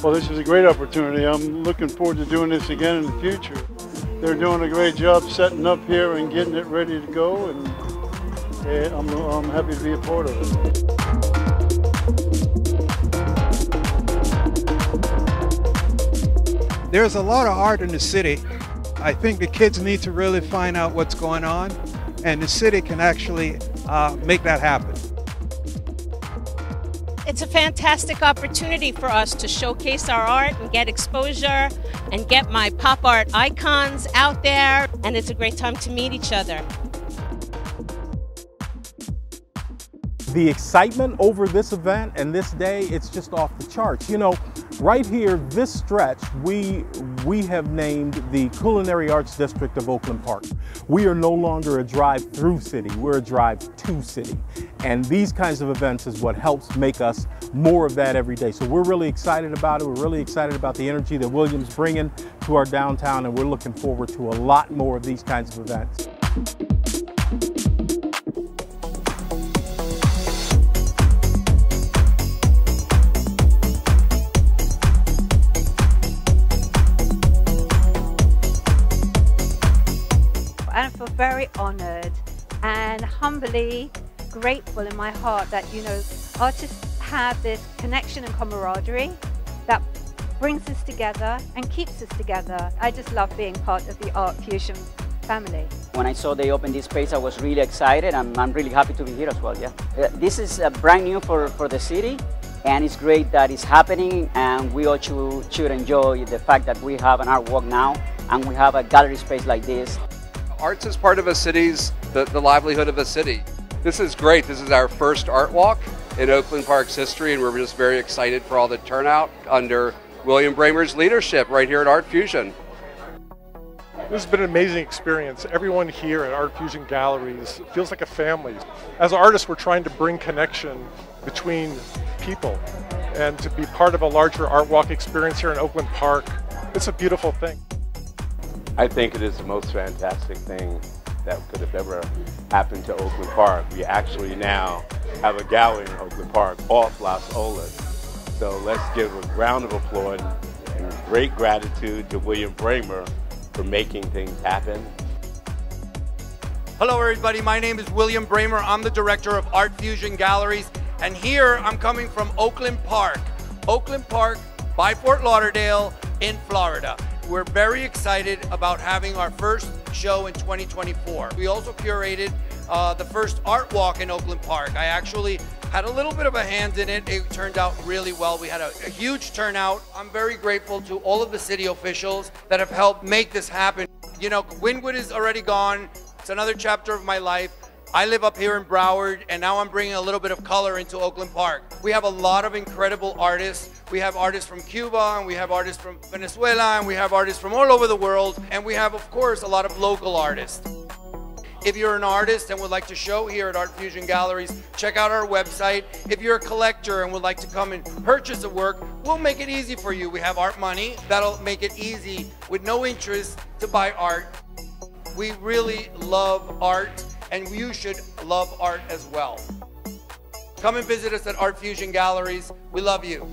Well, this is a great opportunity. I'm looking forward to doing this again in the future. They're doing a great job setting up here and getting it ready to go, and eh, I'm, I'm happy to be a part of it. There's a lot of art in the city. I think the kids need to really find out what's going on, and the city can actually uh, make that happen. It's a fantastic opportunity for us to showcase our art and get exposure and get my pop art icons out there, and it's a great time to meet each other. The excitement over this event and this day, it's just off the charts. You know, right here, this stretch, we, we have named the Culinary Arts District of Oakland Park. We are no longer a drive-through city, we're a drive-to city. And these kinds of events is what helps make us more of that every day. So we're really excited about it. We're really excited about the energy that Williams bringing to our downtown, and we're looking forward to a lot more of these kinds of events. I feel very honored and humbly grateful in my heart that, you know, artists have this connection and camaraderie that brings us together and keeps us together. I just love being part of the Art Fusion family. When I saw they opened this space, I was really excited and I'm really happy to be here as well, yeah. Uh, this is uh, brand new for, for the city and it's great that it's happening and we all should, should enjoy the fact that we have an art walk now and we have a gallery space like this. Arts is part of a city's, the, the livelihood of a city. This is great. This is our first art walk in Oakland Park's history, and we're just very excited for all the turnout under William Braemer's leadership right here at Art Fusion. This has been an amazing experience. Everyone here at Art Fusion Galleries feels like a family. As artists, we're trying to bring connection between people and to be part of a larger art walk experience here in Oakland Park. It's a beautiful thing. I think it is the most fantastic thing that could have ever happened to Oakland Park. We actually now have a gallery in Oakland Park off Las Olas. So let's give a round of applause and great gratitude to William Braemer for making things happen. Hello everybody, my name is William Braemer. I'm the director of Art Fusion Galleries and here I'm coming from Oakland Park. Oakland Park by Fort Lauderdale in Florida. We're very excited about having our first show in 2024. We also curated uh, the first art walk in Oakland Park. I actually had a little bit of a hand in it. It turned out really well. We had a, a huge turnout. I'm very grateful to all of the city officials that have helped make this happen. You know, Wynwood is already gone. It's another chapter of my life. I live up here in Broward, and now I'm bringing a little bit of color into Oakland Park. We have a lot of incredible artists. We have artists from Cuba, and we have artists from Venezuela, and we have artists from all over the world, and we have, of course, a lot of local artists. If you're an artist and would like to show here at Art Fusion Galleries, check out our website. If you're a collector and would like to come and purchase a work, we'll make it easy for you. We have art money that'll make it easy with no interest to buy art. We really love art and you should love art as well. Come and visit us at Art Fusion Galleries. We love you.